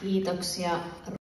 Kiitoksia